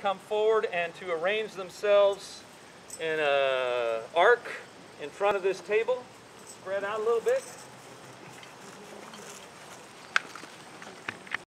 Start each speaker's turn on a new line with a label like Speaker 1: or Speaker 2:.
Speaker 1: come forward and to arrange themselves in an arc in front of this table. Spread out a little bit.